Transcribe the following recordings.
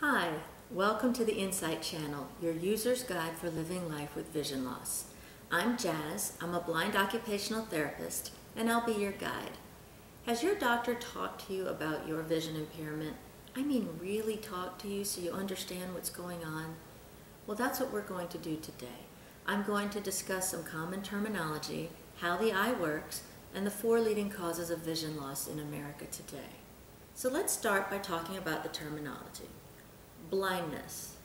Hi, welcome to the Insight Channel, your user's guide for living life with vision loss. I'm Jazz, I'm a blind occupational therapist, and I'll be your guide. Has your doctor talked to you about your vision impairment? I mean really talked to you so you understand what's going on? Well, that's what we're going to do today. I'm going to discuss some common terminology, how the eye works, and the four leading causes of vision loss in America today. So let's start by talking about the terminology blindness.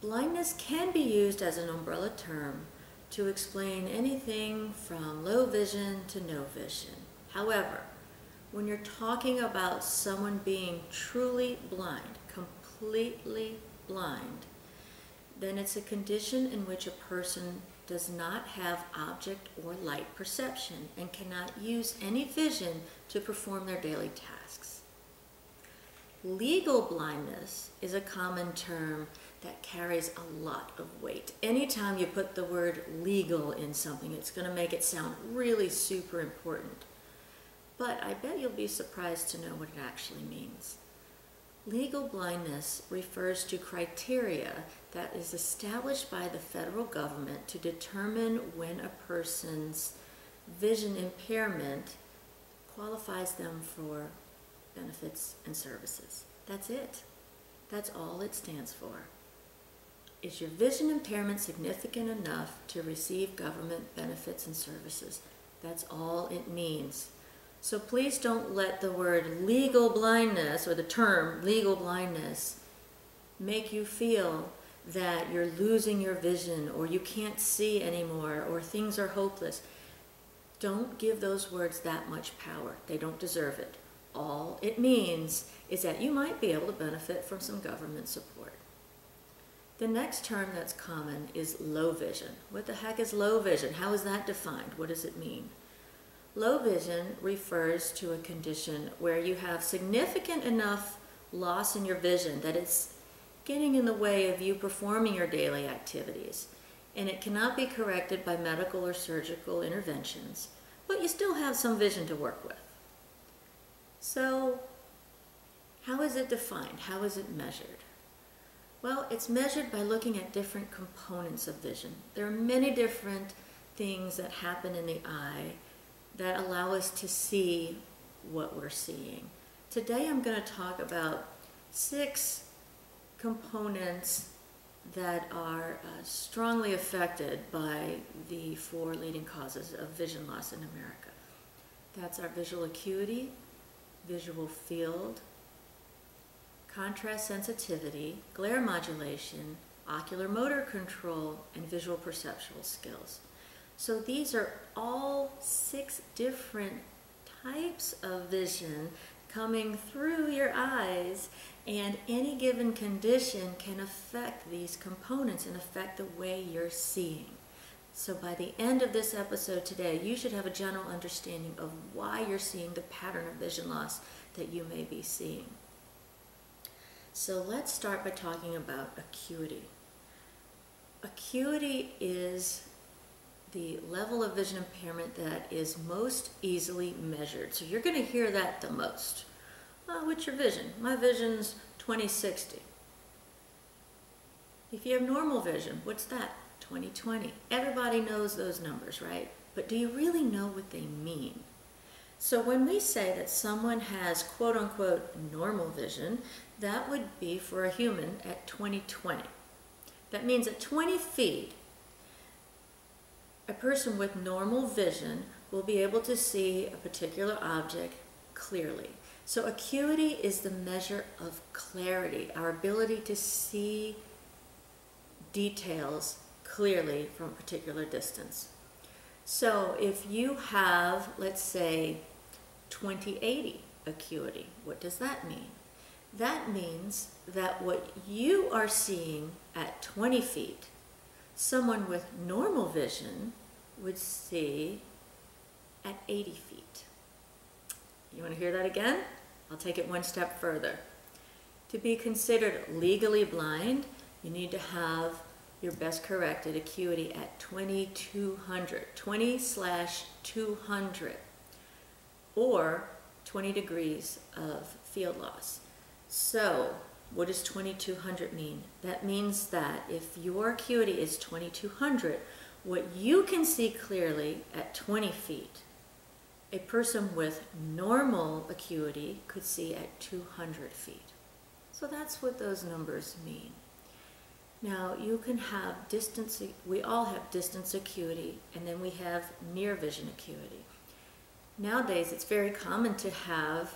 Blindness can be used as an umbrella term to explain anything from low vision to no vision. However, when you're talking about someone being truly blind, completely blind, then it's a condition in which a person does not have object or light perception and cannot use any vision to perform their daily tasks. Legal blindness is a common term that carries a lot of weight. Anytime you put the word legal in something, it's going to make it sound really super important. But I bet you'll be surprised to know what it actually means. Legal blindness refers to criteria that is established by the federal government to determine when a person's vision impairment qualifies them for benefits, and services. That's it. That's all it stands for. Is your vision impairment significant enough to receive government benefits and services? That's all it means. So please don't let the word legal blindness or the term legal blindness make you feel that you're losing your vision or you can't see anymore or things are hopeless. Don't give those words that much power. They don't deserve it. All it means is that you might be able to benefit from some government support. The next term that's common is low vision. What the heck is low vision? How is that defined? What does it mean? Low vision refers to a condition where you have significant enough loss in your vision that it's getting in the way of you performing your daily activities. And it cannot be corrected by medical or surgical interventions, but you still have some vision to work with. So how is it defined? How is it measured? Well, it's measured by looking at different components of vision. There are many different things that happen in the eye that allow us to see what we're seeing. Today I'm going to talk about six components that are uh, strongly affected by the four leading causes of vision loss in America. That's our visual acuity, visual field, contrast sensitivity, glare modulation, ocular motor control, and visual perceptual skills. So these are all six different types of vision coming through your eyes and any given condition can affect these components and affect the way you're seeing. So by the end of this episode today, you should have a general understanding of why you're seeing the pattern of vision loss that you may be seeing. So let's start by talking about acuity. Acuity is the level of vision impairment that is most easily measured. So you're going to hear that the most. Uh, what's your vision? My vision's 2060. If you have normal vision, what's that? 2020. Everybody knows those numbers, right? But do you really know what they mean? So when we say that someone has quote unquote normal vision, that would be for a human at 2020. That means at 20 feet, a person with normal vision will be able to see a particular object clearly. So acuity is the measure of clarity, our ability to see details clearly from a particular distance. So if you have, let's say, 2080 acuity, what does that mean? That means that what you are seeing at 20 feet, someone with normal vision would see at 80 feet. You want to hear that again? I'll take it one step further. To be considered legally blind, you need to have your best corrected acuity at 2200, 20 slash 200, or 20 degrees of field loss. So what does 2200 mean? That means that if your acuity is 2200, what you can see clearly at 20 feet, a person with normal acuity could see at 200 feet. So that's what those numbers mean. Now you can have distance, we all have distance acuity, and then we have near vision acuity. Nowadays it's very common to have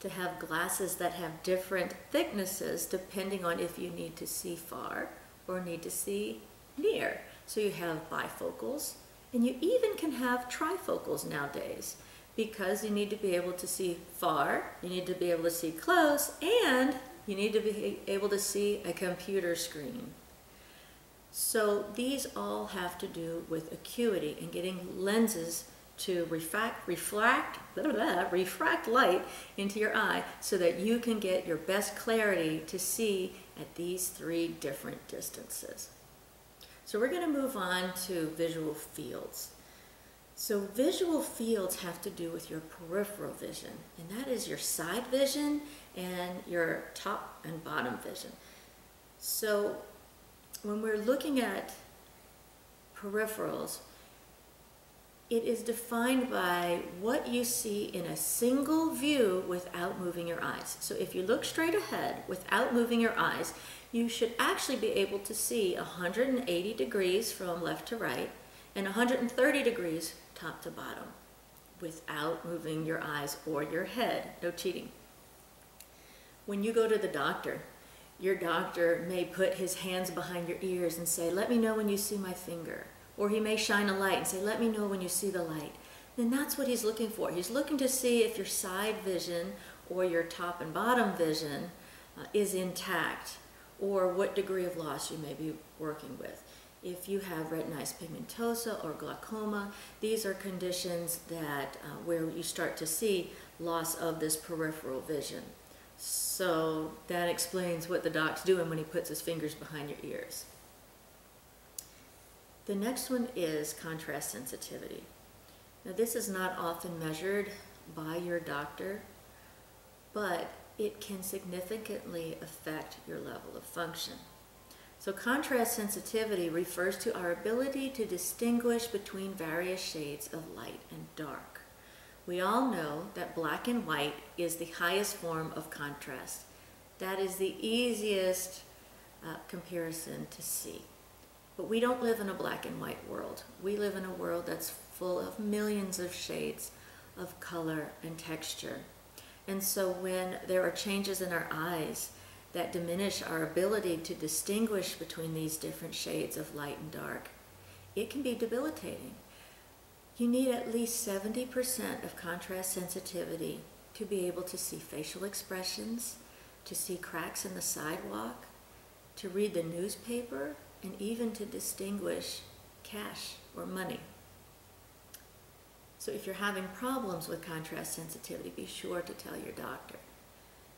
to have glasses that have different thicknesses depending on if you need to see far or need to see near. So you have bifocals, and you even can have trifocals nowadays because you need to be able to see far, you need to be able to see close, and you need to be able to see a computer screen. So these all have to do with acuity and getting lenses to refract, refract, blah, blah, blah, refract light into your eye so that you can get your best clarity to see at these three different distances. So we're going to move on to visual fields. So visual fields have to do with your peripheral vision, and that is your side vision and your top and bottom vision. So when we're looking at peripherals, it is defined by what you see in a single view without moving your eyes. So if you look straight ahead without moving your eyes, you should actually be able to see 180 degrees from left to right and 130 degrees top to bottom without moving your eyes or your head. No cheating. When you go to the doctor, your doctor may put his hands behind your ears and say, let me know when you see my finger. Or he may shine a light and say, let me know when you see the light. Then that's what he's looking for. He's looking to see if your side vision or your top and bottom vision uh, is intact or what degree of loss you may be working with. If you have retinitis pigmentosa or glaucoma, these are conditions that uh, where you start to see loss of this peripheral vision. So that explains what the doc's doing when he puts his fingers behind your ears. The next one is contrast sensitivity. Now this is not often measured by your doctor, but it can significantly affect your level of function. So contrast sensitivity refers to our ability to distinguish between various shades of light and dark. We all know that black and white is the highest form of contrast. That is the easiest uh, comparison to see. But we don't live in a black and white world. We live in a world that's full of millions of shades of color and texture. And so when there are changes in our eyes that diminish our ability to distinguish between these different shades of light and dark, it can be debilitating. You need at least 70% of contrast sensitivity to be able to see facial expressions, to see cracks in the sidewalk, to read the newspaper, and even to distinguish cash or money. So if you're having problems with contrast sensitivity, be sure to tell your doctor.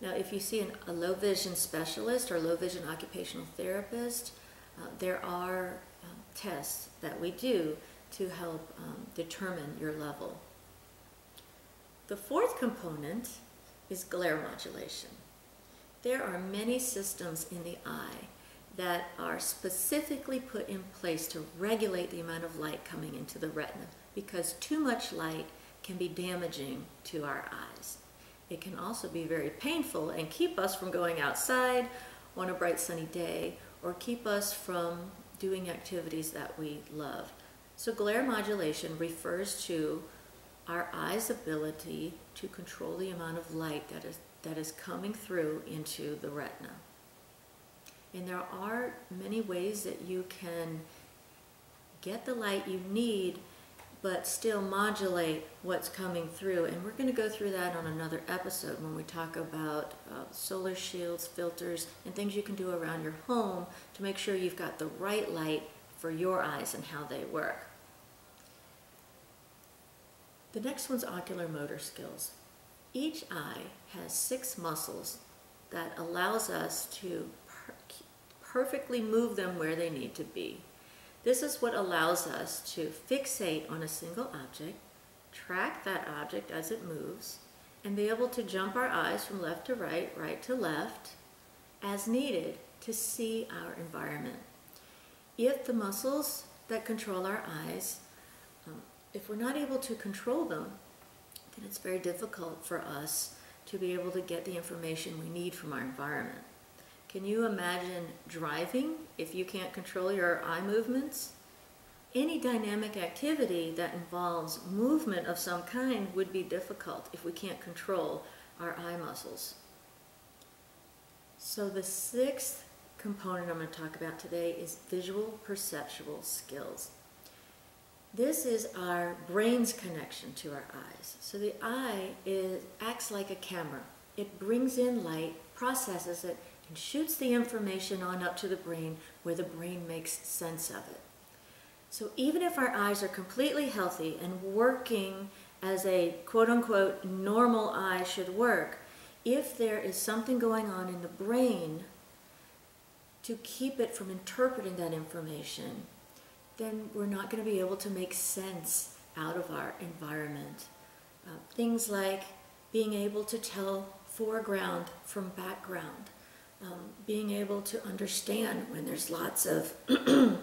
Now, if you see an, a low vision specialist or low vision occupational therapist, uh, there are um, tests that we do to help um, determine your level. The fourth component is glare modulation. There are many systems in the eye that are specifically put in place to regulate the amount of light coming into the retina because too much light can be damaging to our eyes. It can also be very painful and keep us from going outside on a bright sunny day or keep us from doing activities that we love. So glare modulation refers to our eye's ability to control the amount of light that is, that is coming through into the retina. And there are many ways that you can get the light you need, but still modulate what's coming through. And we're going to go through that on another episode when we talk about uh, solar shields, filters, and things you can do around your home to make sure you've got the right light for your eyes and how they work. The next one's ocular motor skills. Each eye has six muscles that allows us to perfectly move them where they need to be. This is what allows us to fixate on a single object, track that object as it moves, and be able to jump our eyes from left to right, right to left, as needed to see our environment. If the muscles that control our eyes, um, if we're not able to control them, then it's very difficult for us to be able to get the information we need from our environment. Can you imagine driving if you can't control your eye movements? Any dynamic activity that involves movement of some kind would be difficult if we can't control our eye muscles. So the sixth component I'm going to talk about today is visual perceptual skills. This is our brain's connection to our eyes. So the eye is, acts like a camera. It brings in light, processes it, and shoots the information on up to the brain where the brain makes sense of it. So even if our eyes are completely healthy and working as a quote unquote normal eye should work, if there is something going on in the brain to keep it from interpreting that information, then we're not going to be able to make sense out of our environment. Uh, things like being able to tell foreground from background, um, being able to understand when there's lots of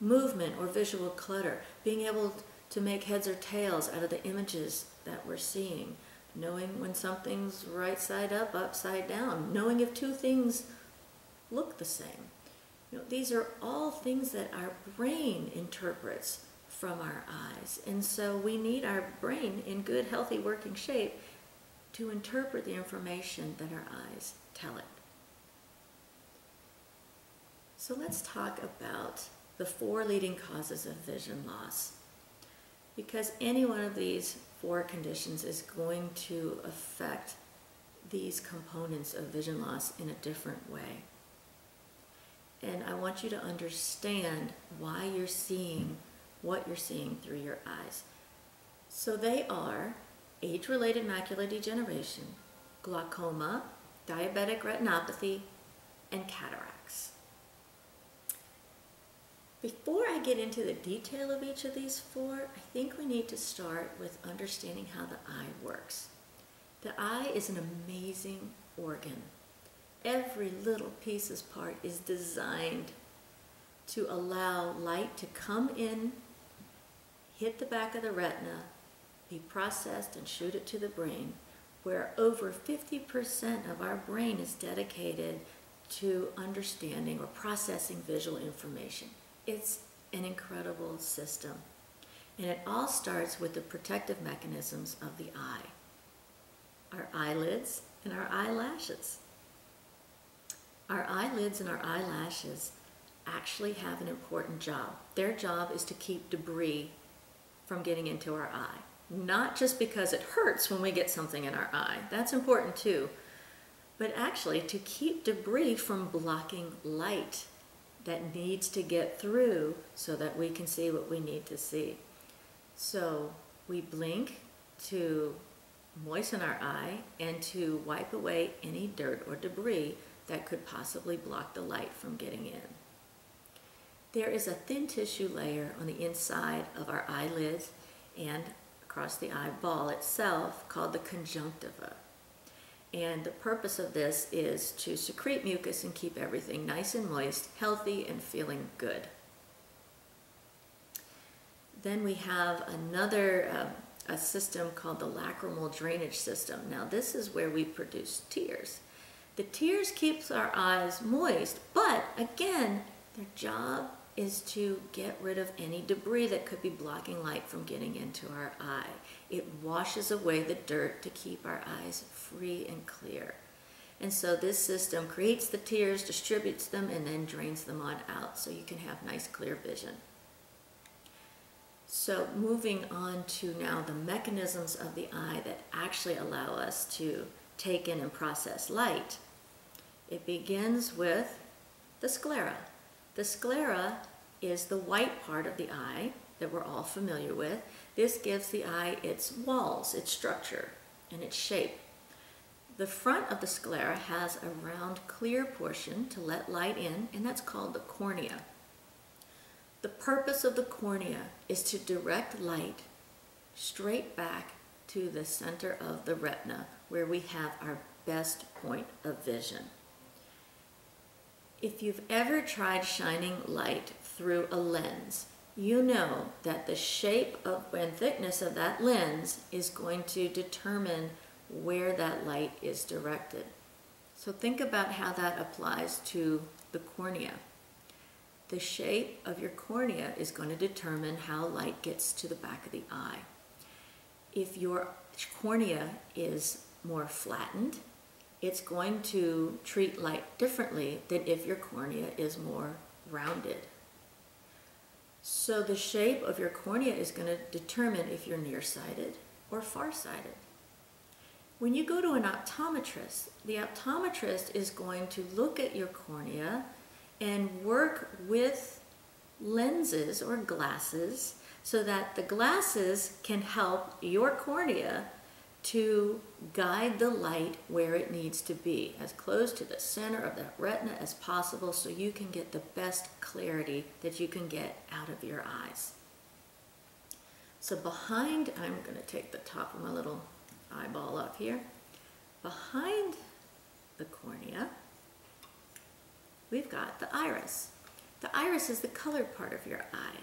movement or visual clutter, being able to make heads or tails out of the images that we're seeing, knowing when something's right side up, upside down, knowing if two things look the same. You know, these are all things that our brain interprets from our eyes. And so we need our brain in good, healthy working shape to interpret the information that our eyes tell it. So let's talk about the four leading causes of vision loss. Because any one of these four conditions is going to affect these components of vision loss in a different way. And I want you to understand why you're seeing what you're seeing through your eyes. So they are age-related macular degeneration, glaucoma, diabetic retinopathy, and cataracts. Before I get into the detail of each of these four, I think we need to start with understanding how the eye works. The eye is an amazing organ. Every little piece's part is designed to allow light to come in, hit the back of the retina, be processed and shoot it to the brain, where over 50% of our brain is dedicated to understanding or processing visual information. It's an incredible system. And it all starts with the protective mechanisms of the eye. Our eyelids and our eyelashes. Our eyelids and our eyelashes actually have an important job. Their job is to keep debris from getting into our eye. Not just because it hurts when we get something in our eye, that's important too, but actually to keep debris from blocking light that needs to get through so that we can see what we need to see. So we blink to moisten our eye and to wipe away any dirt or debris that could possibly block the light from getting in. There is a thin tissue layer on the inside of our eyelids and across the eyeball itself called the conjunctiva. And the purpose of this is to secrete mucus and keep everything nice and moist, healthy, and feeling good. Then we have another uh, a system called the lacrimal drainage system. Now this is where we produce tears. The tears keeps our eyes moist, but again, their job is to get rid of any debris that could be blocking light from getting into our eye. It washes away the dirt to keep our eyes free and clear. And so this system creates the tears, distributes them, and then drains them on out so you can have nice clear vision. So moving on to now the mechanisms of the eye that actually allow us to take in and process light. It begins with the sclera. The sclera is the white part of the eye that we're all familiar with. This gives the eye its walls, its structure, and its shape. The front of the sclera has a round clear portion to let light in, and that's called the cornea. The purpose of the cornea is to direct light straight back to the center of the retina where we have our best point of vision. If you've ever tried shining light through a lens, you know that the shape of and thickness of that lens is going to determine where that light is directed. So think about how that applies to the cornea. The shape of your cornea is going to determine how light gets to the back of the eye. If your cornea is more flattened, it's going to treat light differently than if your cornea is more rounded. So the shape of your cornea is going to determine if you're nearsighted or farsighted. When you go to an optometrist, the optometrist is going to look at your cornea and work with lenses or glasses so that the glasses can help your cornea to guide the light where it needs to be, as close to the center of that retina as possible so you can get the best clarity that you can get out of your eyes. So behind, I'm going to take the top of my little eyeball up here. Behind the cornea, we've got the iris. The iris is the colored part of your eye.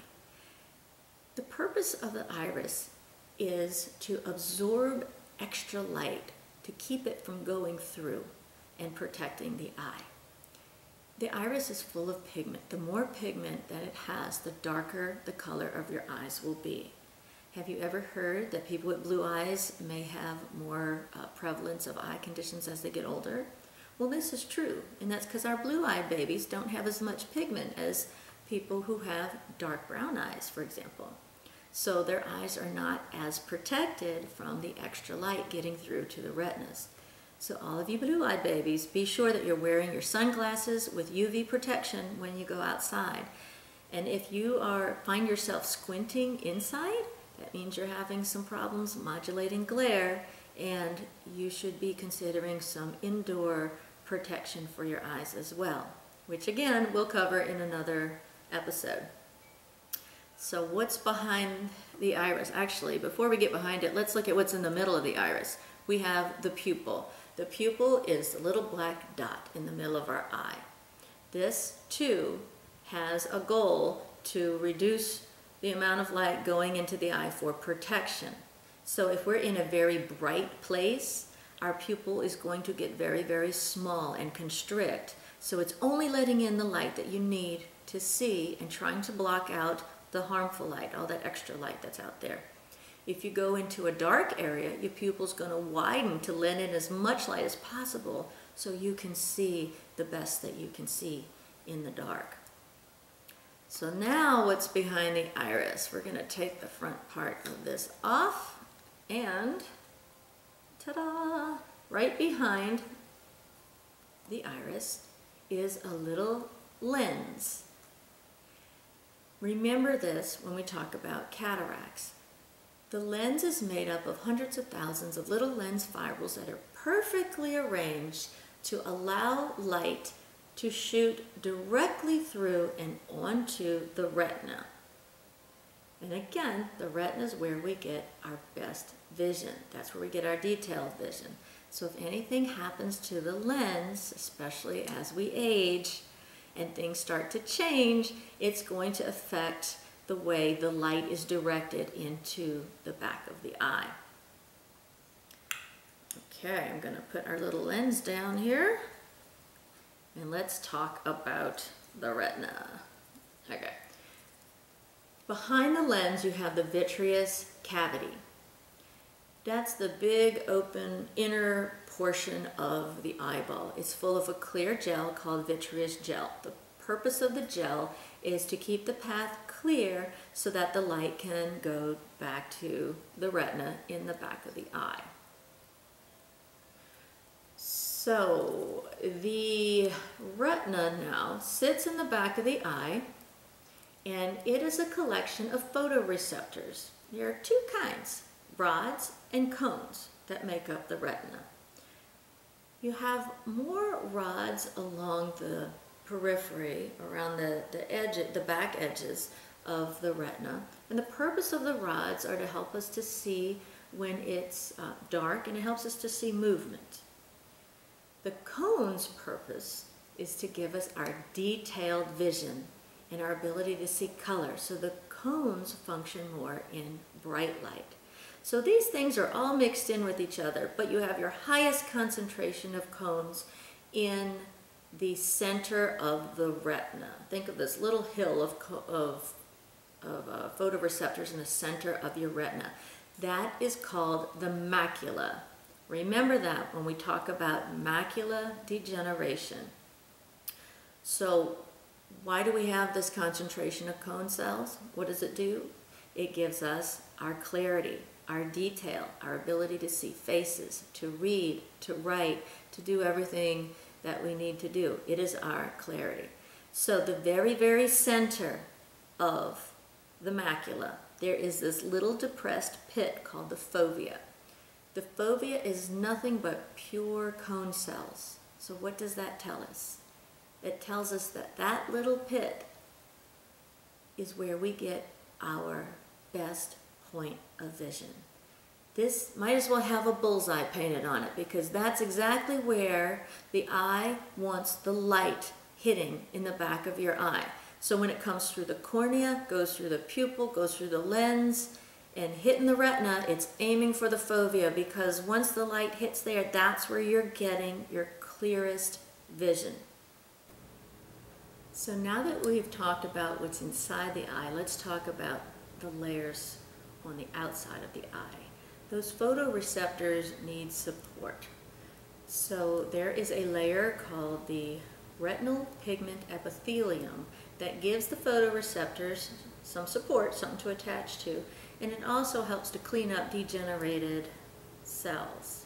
The purpose of the iris is to absorb extra light to keep it from going through and protecting the eye. The iris is full of pigment. The more pigment that it has, the darker the color of your eyes will be. Have you ever heard that people with blue eyes may have more uh, prevalence of eye conditions as they get older? Well, this is true, and that's because our blue-eyed babies don't have as much pigment as people who have dark brown eyes, for example. So their eyes are not as protected from the extra light getting through to the retinas. So all of you blue-eyed babies, be sure that you're wearing your sunglasses with UV protection when you go outside. And if you are find yourself squinting inside, that means you're having some problems modulating glare and you should be considering some indoor protection for your eyes as well, which again we'll cover in another episode. So what's behind the iris? Actually, before we get behind it, let's look at what's in the middle of the iris. We have the pupil. The pupil is the little black dot in the middle of our eye. This too has a goal to reduce the amount of light going into the eye for protection. So if we're in a very bright place, our pupil is going to get very, very small and constrict. So it's only letting in the light that you need to see and trying to block out the harmful light, all that extra light that's out there. If you go into a dark area, your pupil's going to widen to let in as much light as possible so you can see the best that you can see in the dark. So now what's behind the iris? We're going to take the front part of this off and ta-da! Right behind the iris is a little lens. Remember this when we talk about cataracts. The lens is made up of hundreds of thousands of little lens fibrils that are perfectly arranged to allow light to shoot directly through and onto the retina. And again, the retina is where we get our best vision. That's where we get our detailed vision. So if anything happens to the lens, especially as we age and things start to change, it's going to affect the way the light is directed into the back of the eye. Okay, I'm going to put our little lens down here. And let's talk about the retina. Okay. Behind the lens, you have the vitreous cavity. That's the big open inner portion of the eyeball. It's full of a clear gel called vitreous gel. The purpose of the gel is to keep the path clear so that the light can go back to the retina in the back of the eye. So the retina now sits in the back of the eye and it is a collection of photoreceptors. There are two kinds, rods and cones that make up the retina. You have more rods along the periphery, around the, the edge, the back edges of the retina. And the purpose of the rods are to help us to see when it's uh, dark and it helps us to see movement. The cone's purpose is to give us our detailed vision and our ability to see color. So the cones function more in bright light. So these things are all mixed in with each other, but you have your highest concentration of cones in the center of the retina. Think of this little hill of, of, of uh, photoreceptors in the center of your retina. That is called the macula. Remember that when we talk about macula degeneration. So why do we have this concentration of cone cells? What does it do? It gives us our clarity, our detail, our ability to see faces, to read, to write, to do everything that we need to do. It is our clarity. So the very, very center of the macula, there is this little depressed pit called the fovea. The fovea is nothing but pure cone cells. So what does that tell us? It tells us that that little pit is where we get our best point of vision. This might as well have a bullseye painted on it because that's exactly where the eye wants the light hitting in the back of your eye. So when it comes through the cornea, goes through the pupil, goes through the lens, and hitting the retina, it's aiming for the fovea because once the light hits there, that's where you're getting your clearest vision. So now that we've talked about what's inside the eye, let's talk about the layers on the outside of the eye. Those photoreceptors need support. So there is a layer called the retinal pigment epithelium that gives the photoreceptors some support, something to attach to, and it also helps to clean up degenerated cells.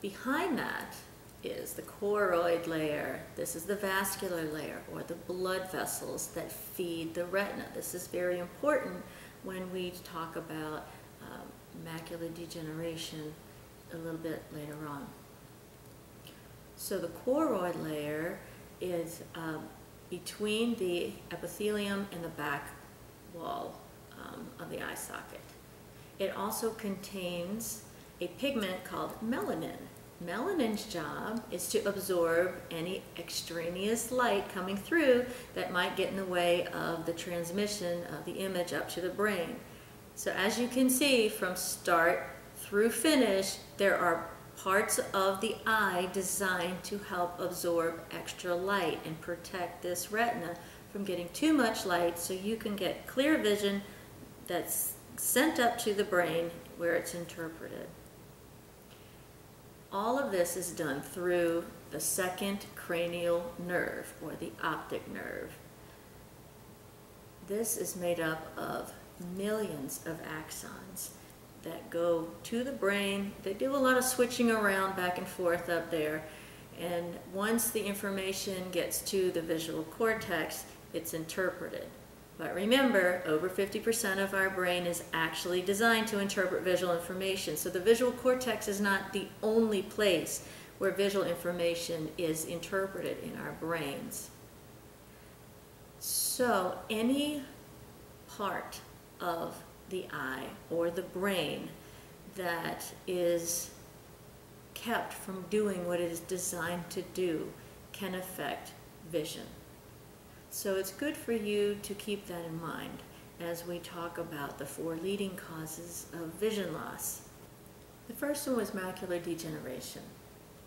Behind that is the choroid layer. This is the vascular layer or the blood vessels that feed the retina. This is very important when we talk about um, macular degeneration a little bit later on. So the choroid layer is um, between the epithelium and the back wall um, of the eye socket. It also contains a pigment called melanin. Melanin's job is to absorb any extraneous light coming through that might get in the way of the transmission of the image up to the brain. So as you can see from start through finish, there are parts of the eye designed to help absorb extra light and protect this retina from getting too much light so you can get clear vision that's sent up to the brain where it's interpreted. All of this is done through the second cranial nerve, or the optic nerve. This is made up of millions of axons that go to the brain. They do a lot of switching around back and forth up there. And once the information gets to the visual cortex, it's interpreted. But remember, over 50% of our brain is actually designed to interpret visual information. So the visual cortex is not the only place where visual information is interpreted in our brains. So any part of the eye or the brain that is kept from doing what it is designed to do can affect vision. So it's good for you to keep that in mind as we talk about the four leading causes of vision loss. The first one was macular degeneration.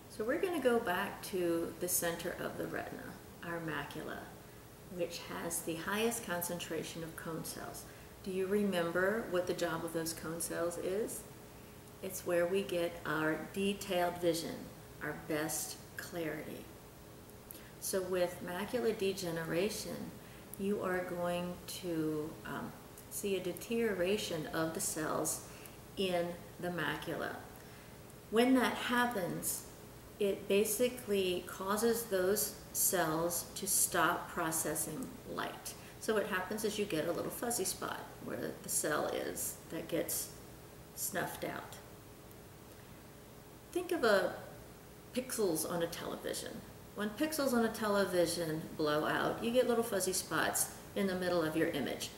So we're going to go back to the center of the retina, our macula, which has the highest concentration of cone cells. Do you remember what the job of those cone cells is? It's where we get our detailed vision, our best clarity. So with macular degeneration, you are going to um, see a deterioration of the cells in the macula. When that happens, it basically causes those cells to stop processing light. So what happens is you get a little fuzzy spot where the cell is that gets snuffed out. Think of a pixels on a television. When pixels on a television blow out, you get little fuzzy spots in the middle of your image.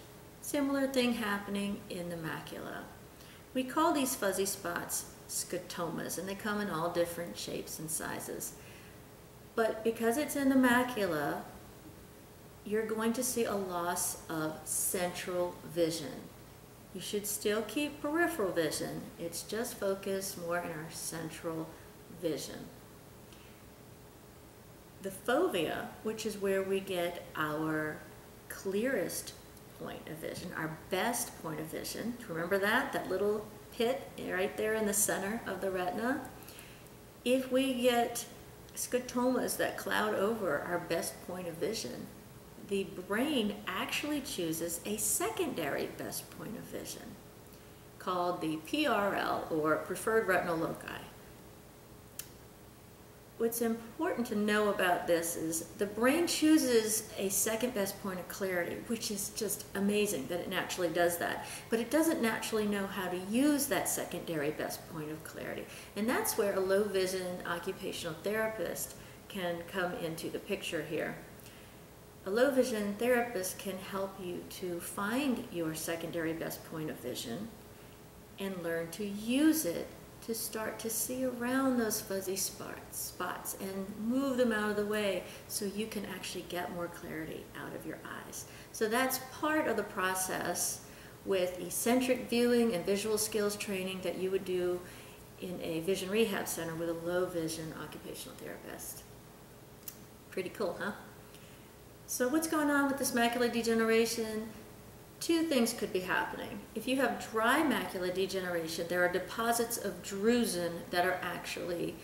Similar thing happening in the macula. We call these fuzzy spots scotomas, and they come in all different shapes and sizes. But because it's in the macula, you're going to see a loss of central vision. You should still keep peripheral vision. It's just focused more in our central vision. The fovea, which is where we get our clearest point of vision, our best point of vision. Remember that? That little pit right there in the center of the retina? If we get scotomas that cloud over our best point of vision, the brain actually chooses a secondary best point of vision called the PRL or preferred retinal loci what's important to know about this is the brain chooses a second best point of clarity, which is just amazing that it naturally does that. But it doesn't naturally know how to use that secondary best point of clarity. And that's where a low vision occupational therapist can come into the picture here. A low vision therapist can help you to find your secondary best point of vision and learn to use it to start to see around those fuzzy spots, spots and move them out of the way so you can actually get more clarity out of your eyes. So that's part of the process with eccentric viewing and visual skills training that you would do in a vision rehab center with a low vision occupational therapist. Pretty cool, huh? So what's going on with this macular degeneration? Two things could be happening. If you have dry macular degeneration, there are deposits of drusen that are actually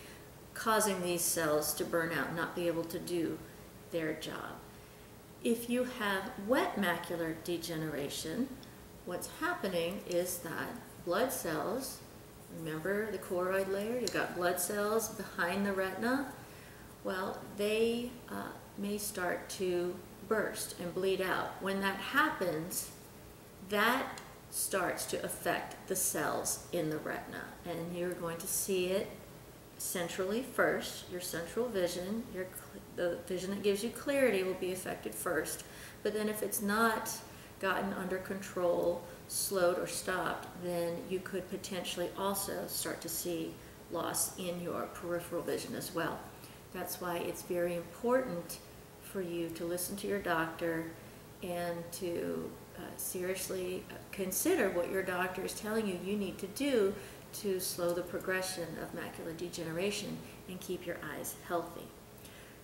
causing these cells to burn out, not be able to do their job. If you have wet macular degeneration, what's happening is that blood cells, remember the choroid layer, you've got blood cells behind the retina, well, they uh, may start to burst and bleed out. When that happens, that starts to affect the cells in the retina. And you're going to see it centrally first. Your central vision, your, the vision that gives you clarity will be affected first. But then if it's not gotten under control, slowed or stopped, then you could potentially also start to see loss in your peripheral vision as well. That's why it's very important for you to listen to your doctor and to uh, seriously consider what your doctor is telling you you need to do to slow the progression of macular degeneration and keep your eyes healthy.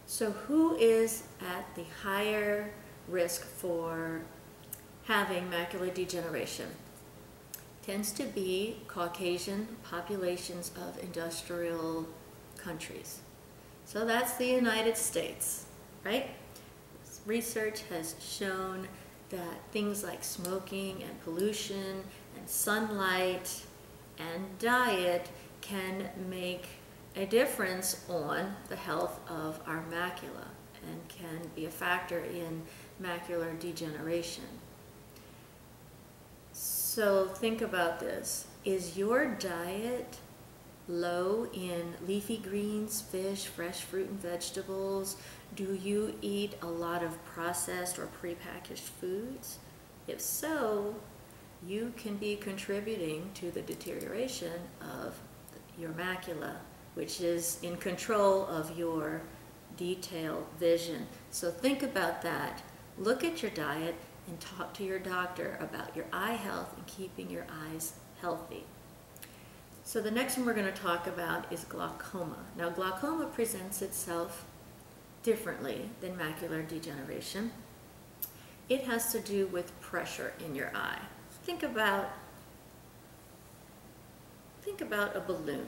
So who is at the higher risk for having macular degeneration? Tends to be Caucasian populations of industrial countries. So that's the United States, right? Research has shown that things like smoking and pollution and sunlight and diet can make a difference on the health of our macula and can be a factor in macular degeneration. So think about this. Is your diet low in leafy greens, fish, fresh fruit and vegetables? Do you eat a lot of processed or prepackaged foods? If so, you can be contributing to the deterioration of your macula, which is in control of your detailed vision. So think about that. Look at your diet and talk to your doctor about your eye health and keeping your eyes healthy. So the next one we're going to talk about is glaucoma. Now glaucoma presents itself differently than macular degeneration. It has to do with pressure in your eye. Think about think about a balloon.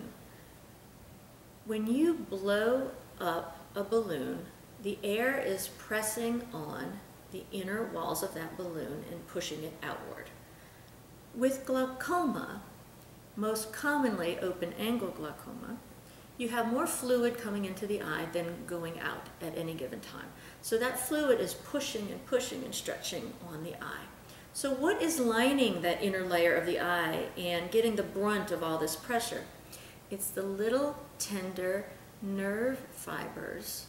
When you blow up a balloon, the air is pressing on the inner walls of that balloon and pushing it outward. With glaucoma, most commonly open angle glaucoma, you have more fluid coming into the eye than going out at any given time. So that fluid is pushing and pushing and stretching on the eye. So what is lining that inner layer of the eye and getting the brunt of all this pressure? It's the little tender nerve fibers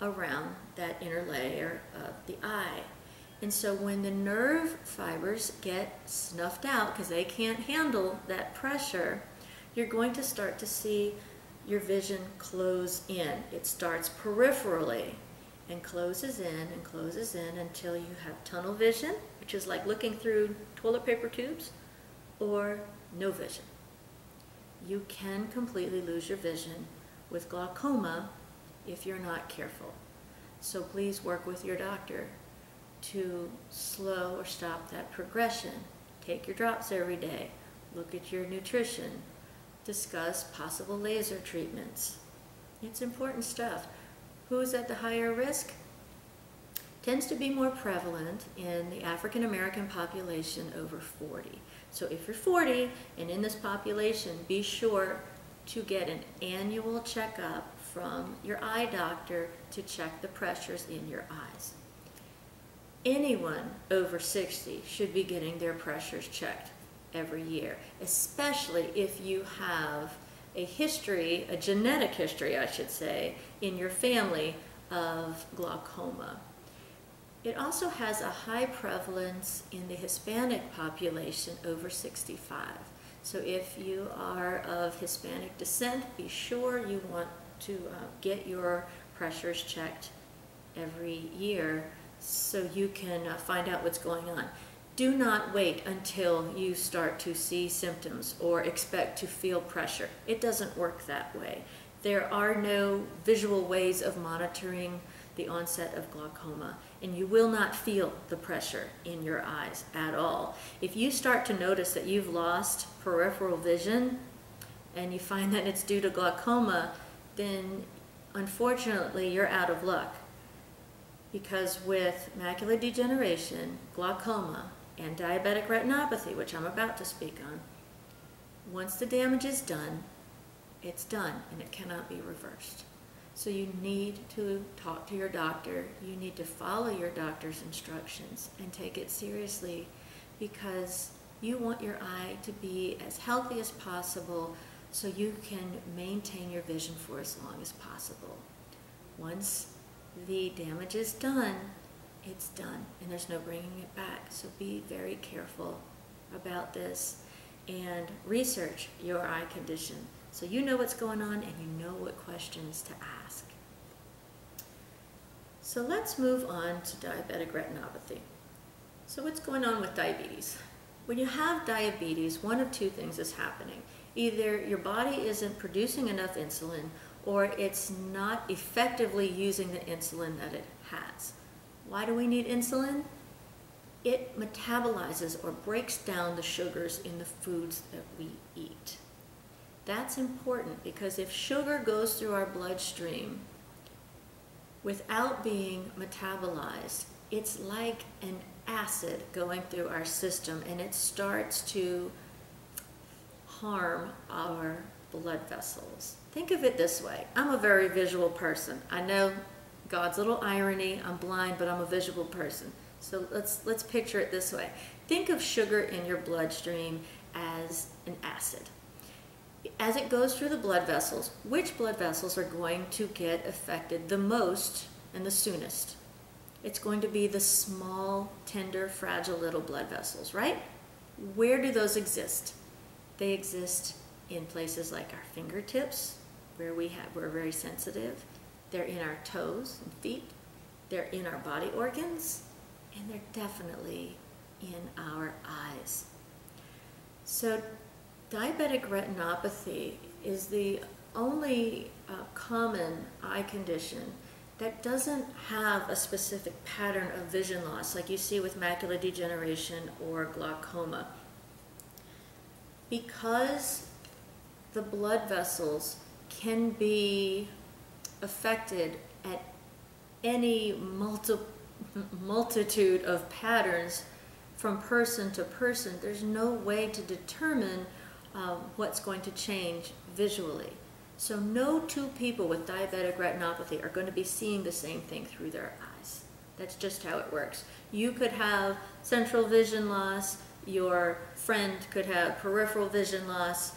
around that inner layer of the eye. And so when the nerve fibers get snuffed out because they can't handle that pressure, you're going to start to see your vision close in. It starts peripherally and closes in and closes in until you have tunnel vision, which is like looking through toilet paper tubes, or no vision. You can completely lose your vision with glaucoma if you're not careful. So please work with your doctor to slow or stop that progression. Take your drops every day. Look at your nutrition. Discuss possible laser treatments. It's important stuff. Who's at the higher risk? Tends to be more prevalent in the African American population over 40. So if you're 40 and in this population, be sure to get an annual checkup from your eye doctor to check the pressures in your eyes. Anyone over 60 should be getting their pressures checked every year, especially if you have a history, a genetic history, I should say, in your family of glaucoma. It also has a high prevalence in the Hispanic population over 65. So if you are of Hispanic descent, be sure you want to uh, get your pressures checked every year so you can uh, find out what's going on. Do not wait until you start to see symptoms or expect to feel pressure. It doesn't work that way. There are no visual ways of monitoring the onset of glaucoma, and you will not feel the pressure in your eyes at all. If you start to notice that you've lost peripheral vision and you find that it's due to glaucoma, then unfortunately you're out of luck. Because with macular degeneration, glaucoma, and diabetic retinopathy, which I'm about to speak on, once the damage is done, it's done and it cannot be reversed. So you need to talk to your doctor. You need to follow your doctor's instructions and take it seriously because you want your eye to be as healthy as possible so you can maintain your vision for as long as possible. Once the damage is done, it's done and there's no bringing it back. So be very careful about this and research your eye condition so you know what's going on and you know what questions to ask. So let's move on to diabetic retinopathy. So what's going on with diabetes? When you have diabetes, one of two things is happening. Either your body isn't producing enough insulin or it's not effectively using the insulin that it has. Why do we need insulin? It metabolizes or breaks down the sugars in the foods that we eat. That's important because if sugar goes through our bloodstream without being metabolized, it's like an acid going through our system and it starts to harm our blood vessels. Think of it this way. I'm a very visual person. I know God's little irony. I'm blind, but I'm a visual person. So let's let's picture it this way. Think of sugar in your bloodstream as an acid. As it goes through the blood vessels, which blood vessels are going to get affected the most and the soonest? It's going to be the small, tender, fragile little blood vessels, right? Where do those exist? They exist in places like our fingertips, where we have, we're very sensitive. They're in our toes and feet. They're in our body organs. And they're definitely in our eyes. So diabetic retinopathy is the only uh, common eye condition that doesn't have a specific pattern of vision loss like you see with macular degeneration or glaucoma. Because the blood vessels can be affected at any multi multitude of patterns from person to person. There's no way to determine uh, what's going to change visually. So no two people with diabetic retinopathy are going to be seeing the same thing through their eyes. That's just how it works. You could have central vision loss, your friend could have peripheral vision loss,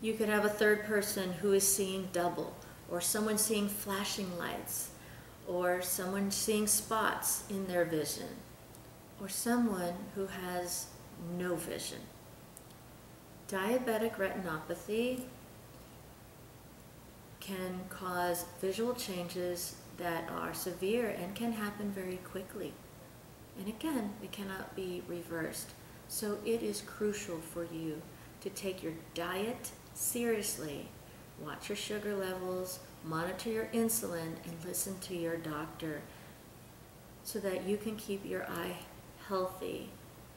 you could have a third person who is seeing double, or someone seeing flashing lights, or someone seeing spots in their vision. or someone who has no vision. Diabetic retinopathy can cause visual changes that are severe and can happen very quickly. And again, it cannot be reversed. So it is crucial for you to take your diet seriously. Watch your sugar levels, monitor your insulin, and listen to your doctor so that you can keep your eye healthy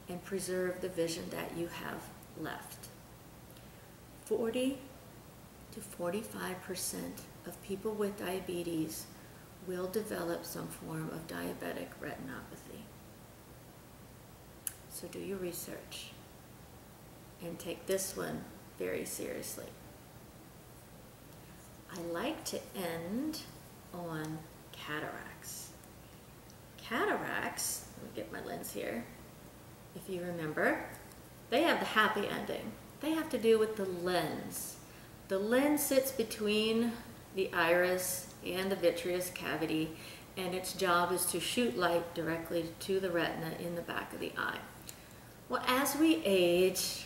and preserve the vision that you have left. 40 to 45% of people with diabetes will develop some form of diabetic retinopathy. So do your research and take this one very seriously. I like to end on cataracts. Cataracts, let me get my lens here, if you remember, they have the happy ending. They have to do with the lens. The lens sits between the iris and the vitreous cavity, and its job is to shoot light directly to the retina in the back of the eye. Well, as we age,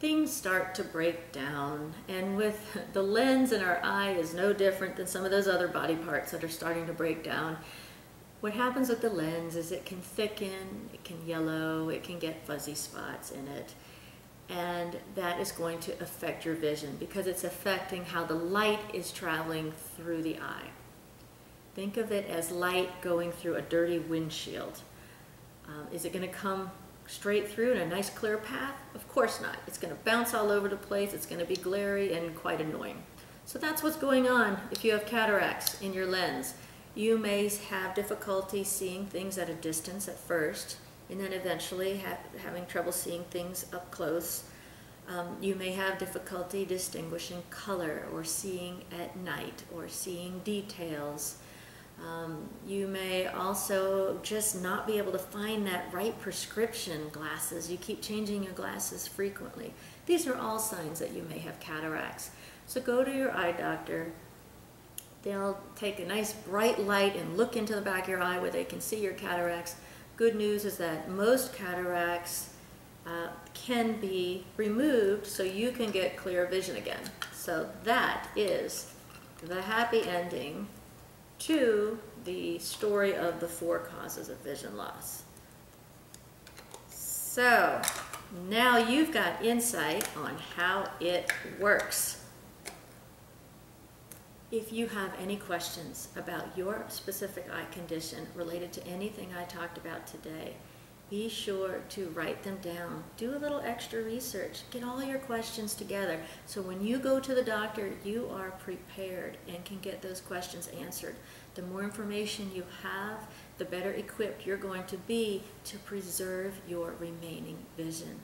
things start to break down, and with the lens in our eye is no different than some of those other body parts that are starting to break down. What happens with the lens is it can thicken, it can yellow, it can get fuzzy spots in it and that is going to affect your vision because it's affecting how the light is traveling through the eye. Think of it as light going through a dirty windshield. Um, is it going to come straight through in a nice clear path? Of course not. It's going to bounce all over the place. It's going to be glary and quite annoying. So that's what's going on if you have cataracts in your lens. You may have difficulty seeing things at a distance at first and then eventually ha having trouble seeing things up close. Um, you may have difficulty distinguishing color or seeing at night or seeing details. Um, you may also just not be able to find that right prescription glasses. You keep changing your glasses frequently. These are all signs that you may have cataracts. So go to your eye doctor. They'll take a nice bright light and look into the back of your eye where they can see your cataracts good news is that most cataracts uh, can be removed so you can get clear vision again. So that is the happy ending to the story of the four causes of vision loss. So now you've got insight on how it works. If you have any questions about your specific eye condition related to anything I talked about today, be sure to write them down. Do a little extra research. Get all your questions together so when you go to the doctor, you are prepared and can get those questions answered. The more information you have, the better equipped you're going to be to preserve your remaining vision.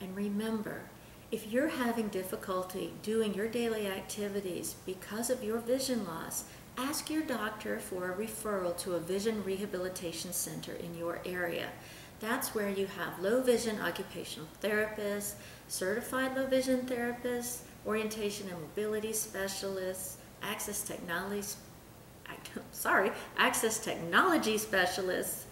And remember, if you're having difficulty doing your daily activities because of your vision loss, ask your doctor for a referral to a vision rehabilitation center in your area. That's where you have low vision occupational therapists, certified low vision therapists, orientation and mobility specialists, access technology, sorry, access technology specialists,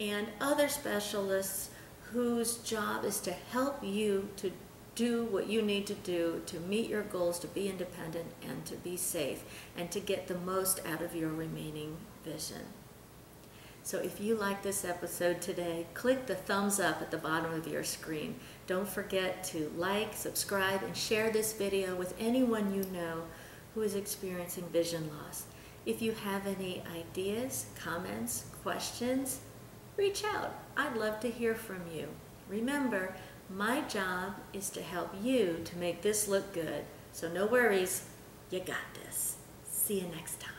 and other specialists whose job is to help you to do what you need to do to meet your goals, to be independent and to be safe, and to get the most out of your remaining vision. So if you like this episode today, click the thumbs up at the bottom of your screen. Don't forget to like, subscribe, and share this video with anyone you know who is experiencing vision loss. If you have any ideas, comments, questions, reach out. I'd love to hear from you. Remember, my job is to help you to make this look good. So no worries, you got this. See you next time.